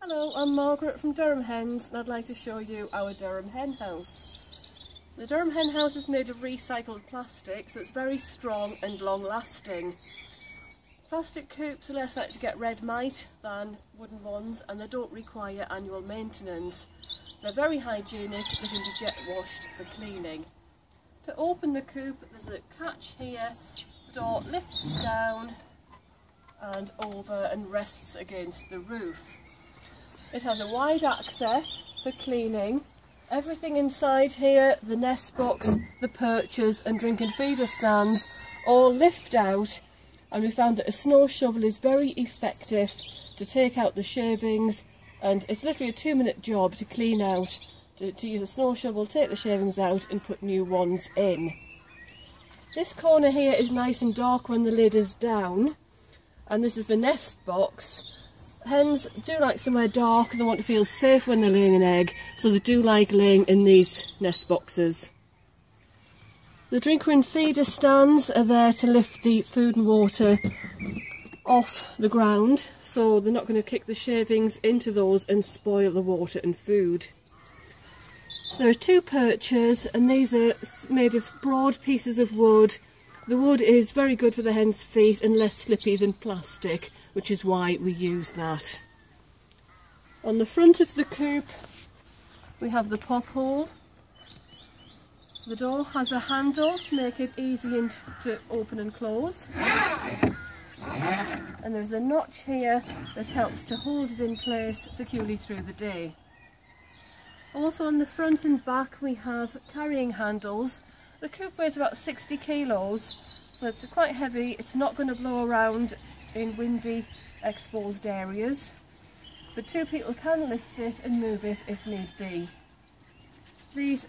Hello, I'm Margaret from Durham Hens and I'd like to show you our Durham hen house. The Durham hen house is made of recycled plastic so it's very strong and long lasting. Plastic coops are less likely to get red mite than wooden ones and they don't require annual maintenance. They're very hygienic, they can be jet washed for cleaning. To open the coop there's a catch here, the door lifts down and over and rests against the roof. It has a wide access for cleaning. Everything inside here, the nest box, the perches and drink and feeder stands all lift out and we found that a snow shovel is very effective to take out the shavings and it's literally a two minute job to clean out, to, to use a snow shovel, take the shavings out and put new ones in. This corner here is nice and dark when the lid is down and this is the nest box. Hens do like somewhere dark and they want to feel safe when they're laying an egg, so they do like laying in these nest boxes. The drinker and feeder stands are there to lift the food and water off the ground, so they're not going to kick the shavings into those and spoil the water and food. There are two perches and these are made of broad pieces of wood the wood is very good for the hen's feet and less slippy than plastic, which is why we use that. On the front of the coop, we have the pop hole. The door has a handle to make it easy to open and close. And there's a notch here that helps to hold it in place securely through the day. Also on the front and back we have carrying handles the coop weighs about 60 kilos, so it's quite heavy. It's not going to blow around in windy, exposed areas. But two people can lift it and move it if need be. These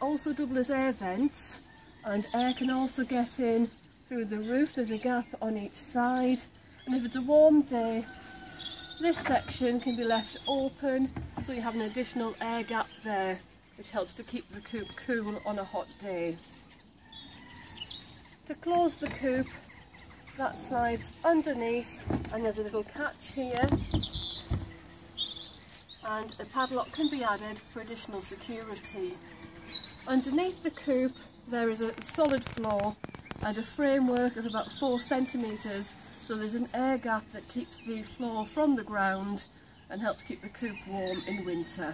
also double as air vents, and air can also get in through the roof. There's a gap on each side, and if it's a warm day, this section can be left open, so you have an additional air gap there which helps to keep the coop cool on a hot day. To close the coop, that slides underneath and there's a little catch here and a padlock can be added for additional security. Underneath the coop there is a solid floor and a framework of about 4 centimetres so there's an air gap that keeps the floor from the ground and helps keep the coop warm in winter.